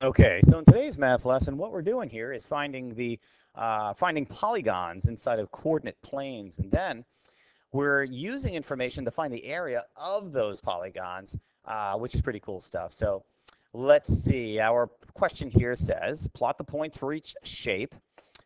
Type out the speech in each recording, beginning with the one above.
Okay, so in today's math lesson, what we're doing here is finding the uh, finding polygons inside of coordinate planes, and then we're using information to find the area of those polygons, uh, which is pretty cool stuff. So let's see. Our question here says plot the points for each shape,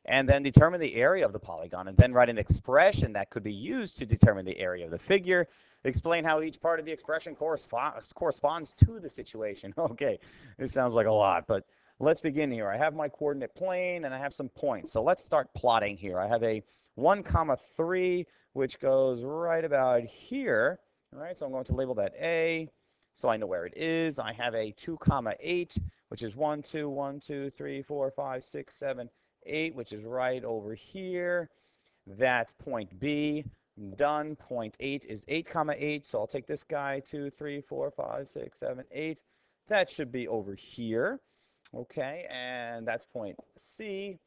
and then determine the area of the polygon, and then write an expression that could be used to determine the area of the figure. Explain how each part of the expression corresponds to the situation. Okay, this sounds like a lot, but let's begin here. I have my coordinate plane and I have some points. So let's start plotting here. I have a 1 comma 3, which goes right about here. All right, so I'm going to label that A, so I know where it is. I have a 2 comma 8, which is 1, 2, 1, 2, 3, 4, 5, 6, 7, 8, which is right over here. That's point B. Done. Point 8 is 8 comma 8. So I'll take this guy, 2, 3, 4, 5, 6, 7, 8. That should be over here. Okay, and that's point C.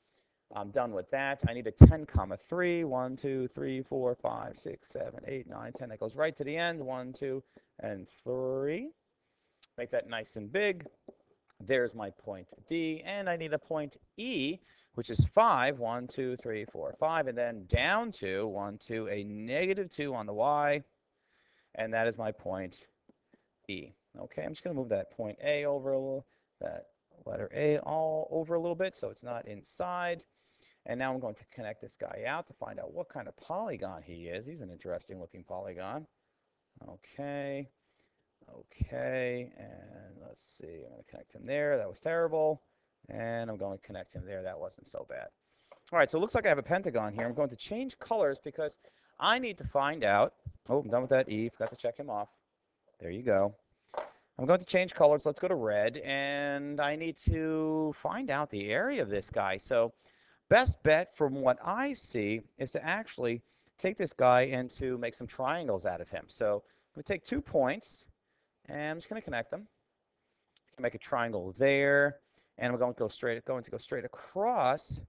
I'm done with that. I need a 10 comma 3. 1, 2, 3, 4, 5, 6, 7, 8, 9, 10. That goes right to the end. 1, 2, and 3. Make that nice and big. There's my point D. And I need a point E which is 5, 1, 2, 3, 4, 5, and then down to 1, 2, a negative 2 on the y, and that is my point E. Okay, I'm just going to move that point A over a little, that letter A all over a little bit so it's not inside. And now I'm going to connect this guy out to find out what kind of polygon he is. He's an interesting looking polygon. Okay, okay, and let's see, I'm going to connect him there. That was terrible. And I'm going to connect him there. That wasn't so bad. All right, so it looks like I have a pentagon here. I'm going to change colors because I need to find out. Oh, I'm done with that E. Forgot to check him off. There you go. I'm going to change colors. Let's go to red. And I need to find out the area of this guy. So best bet from what I see is to actually take this guy and to make some triangles out of him. So I'm going to take two points, and I'm just going to connect them. I can make a triangle there and we're going to go straight going to go straight across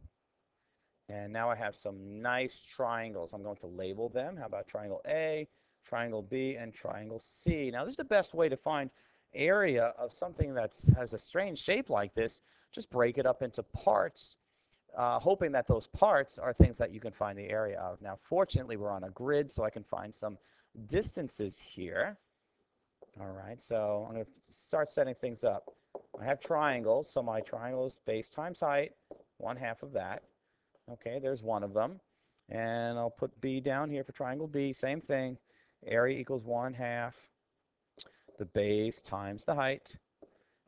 and now I have some nice triangles. I'm going to label them. How about triangle A, triangle B, and triangle C? Now this is the best way to find area of something that has a strange shape like this. Just break it up into parts, uh, hoping that those parts are things that you can find the area of. Now fortunately we're on a grid so I can find some distances here. All right, so I'm going to start setting things up. I have triangles, so my triangle is base times height, one half of that. Okay, there's one of them. And I'll put B down here for triangle B, same thing. Area equals one half the base times the height.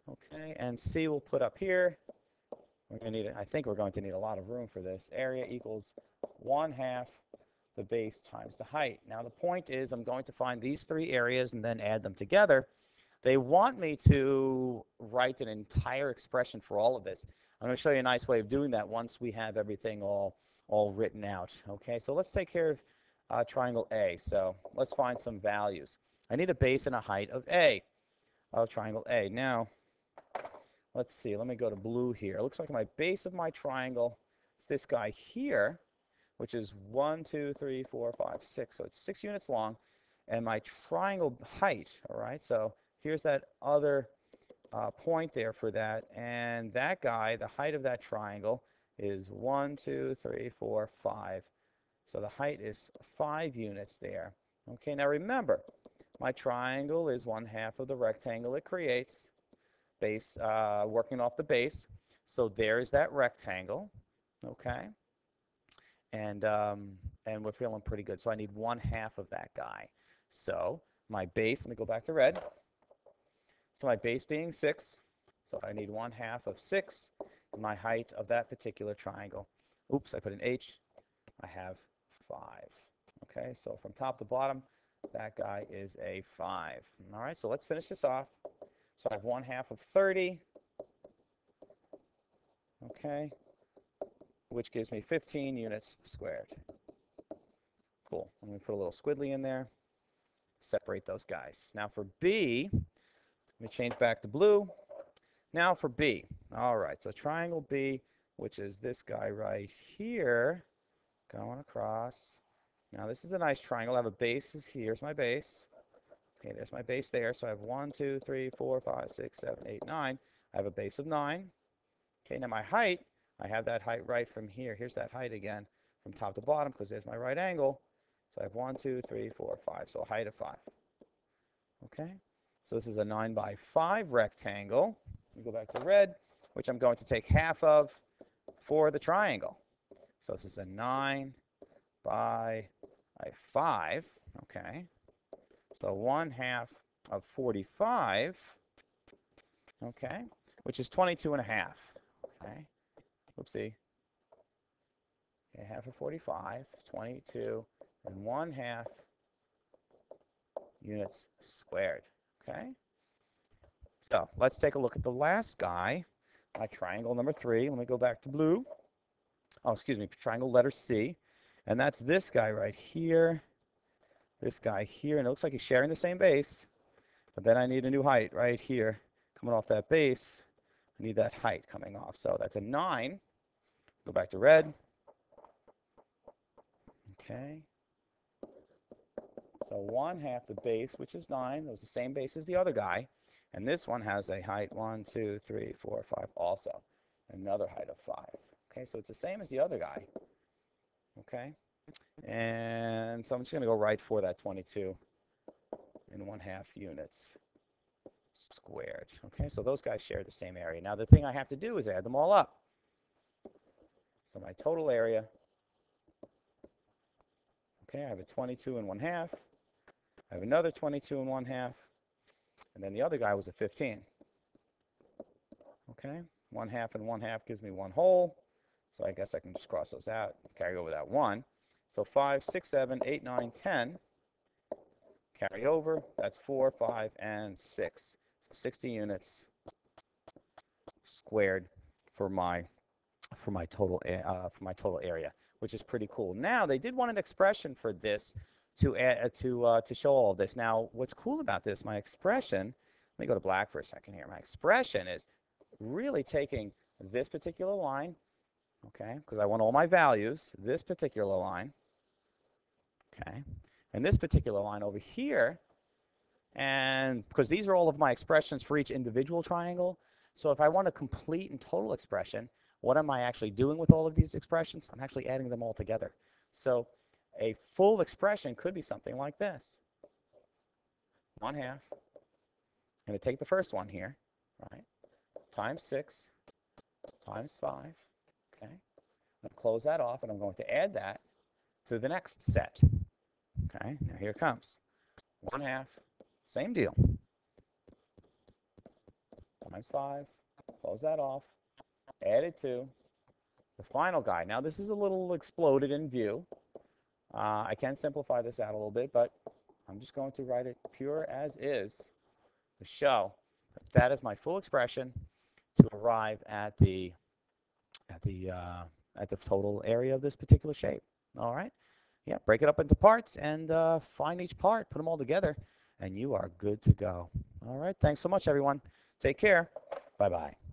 Okay, and C we'll put up here. We're going to need, I think we're going to need a lot of room for this. Area equals one half the base times the height. Now the point is I'm going to find these three areas and then add them together. They want me to write an entire expression for all of this. I'm going to show you a nice way of doing that once we have everything all, all written out. Okay, so let's take care of uh, triangle A. So let's find some values. I need a base and a height of A, of triangle A. Now, let's see. Let me go to blue here. It looks like my base of my triangle is this guy here, which is 1, 2, 3, 4, 5, 6. So it's 6 units long. And my triangle height, all right, so here's that other uh, point there for that. And that guy, the height of that triangle is 1, 2, 3, 4, 5. So the height is 5 units there. Okay, now remember, my triangle is one half of the rectangle it creates, base uh, working off the base. So there's that rectangle, okay? And, um, and we're feeling pretty good. So I need one half of that guy. So my base, let me go back to red. So my base being 6, so I need 1 half of 6, my height of that particular triangle. Oops, I put an H. I have 5. Okay, so from top to bottom, that guy is a 5. All right, so let's finish this off. So I have 1 half of 30. Okay, which gives me 15 units squared. Cool. I'm going to put a little squiddly in there. Separate those guys. Now for B, let me change back to blue. Now for B. All right, so triangle B, which is this guy right here, going across. Now this is a nice triangle. I have a base is here's my base. Okay, there's my base there. So I have one, two, three, four, five, six, seven, eight, nine. I have a base of 9. Okay, now my height, I have that height right from here. Here's that height again from top to bottom because there's my right angle. So I have 1, 2, 3, 4, 5. So a height of 5. Okay, so this is a 9 by 5 rectangle. We go back to red, which I'm going to take half of for the triangle. So this is a 9 by a 5. Okay, so 1 half of 45. Okay, which is 22 and a half. Okay, oopsie. Okay, half of 45, 22, and 1 half units squared. Okay, so let's take a look at the last guy, my triangle number 3. Let me go back to blue. Oh, excuse me, triangle letter C. And that's this guy right here, this guy here, and it looks like he's sharing the same base. But then I need a new height right here coming off that base. I need that height coming off. So that's a 9. Go back to red. Okay. So 1 half the base, which is 9. That was the same base as the other guy. And this one has a height 1, 2, 3, 4, 5 also. Another height of 5. Okay, so it's the same as the other guy. Okay. And so I'm just going to go right for that 22 and 1 half units squared. Okay, so those guys share the same area. Now the thing I have to do is add them all up. So my total area, okay, I have a 22 and 1 half. I have another 22 and 1 half. And then the other guy was a 15. Okay, 1 half and 1 half gives me 1 whole. So I guess I can just cross those out, carry over that 1. So 5, 6, 7, 8, 9, 10. Carry over. That's 4, 5, and 6. So 60 units squared for my for my total uh, for my total area, which is pretty cool. Now they did want an expression for this to add, to uh, to show all of this. Now what's cool about this, my expression. Let me go to black for a second here. My expression is really taking this particular line, okay, because I want all my values. This particular line, okay, and this particular line over here and because these are all of my expressions for each individual triangle. So if I want a complete and total expression, what am I actually doing with all of these expressions? I'm actually adding them all together. So a full expression could be something like this. 1 half. I'm going to take the first one here, right? Times 6 times 5. Okay. I'm close that off, and I'm going to add that to the next set. Okay. Now here it comes. 1 half same deal. Times 5. Close that off. Add it to the final guy. Now this is a little exploded in view. Uh, I can simplify this out a little bit, but I'm just going to write it pure as is to show that, that is my full expression to arrive at the at the uh, at the total area of this particular shape. All right. Yeah, break it up into parts and uh, find each part, put them all together, and you are good to go. All right. Thanks so much, everyone. Take care. Bye bye.